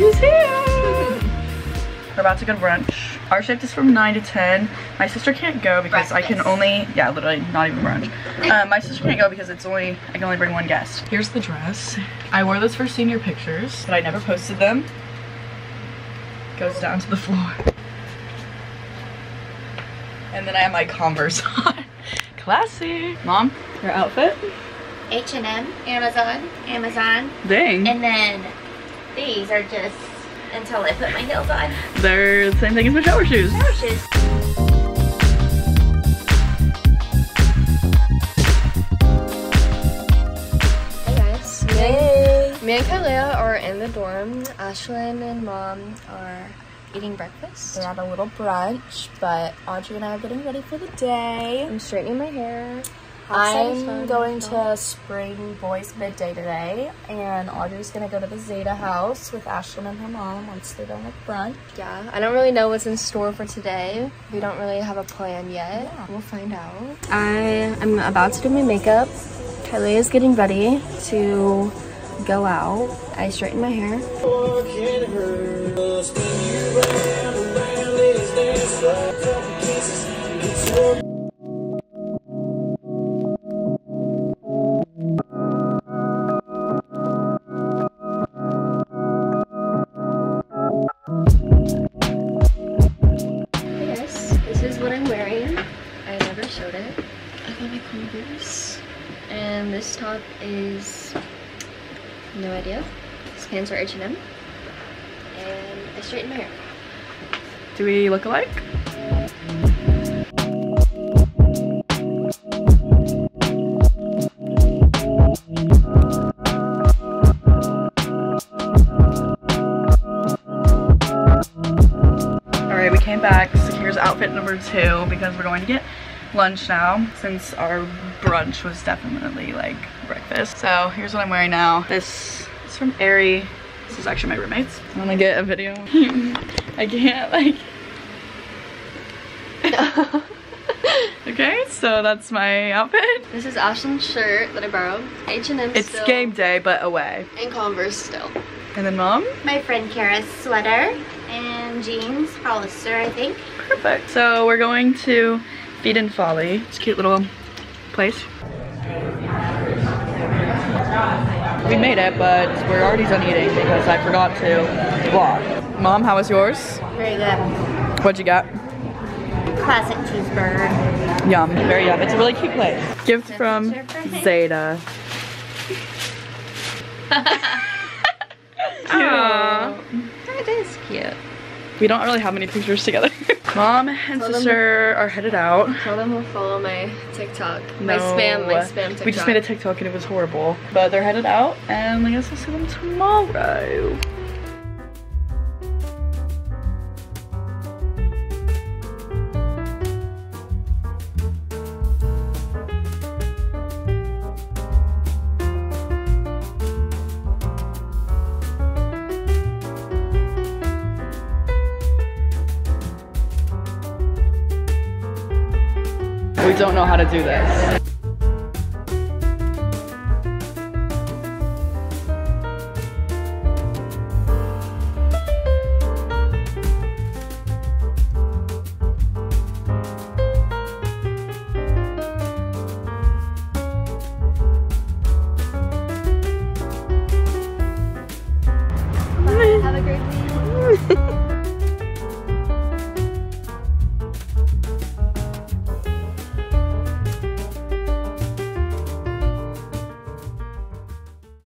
who's here. We're about to go to brunch. Our shift is from 9 to 10. My sister can't go because I can only, yeah, literally not even brunch. Um, my sister can't go because it's only, I can only bring one guest. Here's the dress. I wore this for senior pictures, but I never posted them. Goes down to the floor. And then I have my Converse on. Classy. Mom, your outfit? H&M, Amazon, Amazon, Dang. and then these are just until I put my heels on. They're the same thing as my shower shoes. Shower shoes. Hey guys. Hey. Me and Kalia are in the dorm. Ashlynn and mom are eating breakfast. We're at a little brunch, but Audrey and I are getting ready for the day. I'm straightening my hair. I'm going to Spring Boys Midday today, and Audrey's gonna go to the Zeta house with Ashlynn and her mom once they're done with brunch. Yeah, I don't really know what's in store for today. We don't really have a plan yet. Yeah. We'll find out. I am about to do my makeup. Kylie is getting ready to go out. I straighten my hair. And this top is no idea. These pants are H&M. And I straightened my hair. Do we look alike? Alright, we came back. So here's outfit number two because we're going to get lunch now since our brunch was definitely like breakfast. So here's what I'm wearing now. This is from Aerie. This is actually my roommate's. I'm gonna get a video. I can't like okay, so that's my outfit. This is Ashlynn's shirt that I borrowed. H&M It's still. game day, but away. And Converse still. And then mom, My friend Kara's sweater and jeans, Hollister, I think. perfect. So we're going to Feed and Folly. It's a cute little place. We made it, but we're already done eating because I forgot to vlog. Mom, how was yours? Very good. What'd you get? Classic cheeseburger. Yum, very yum. It's a really cute place. Gift from Zeta. Aww. That is cute. We don't really have many pictures together. Mom and them- sister are headed out. Tell them to follow my TikTok. No. My spam, my spam TikTok. We just made a TikTok and it was horrible. But they're headed out and I guess I'll see them tomorrow. We don't know how to do this.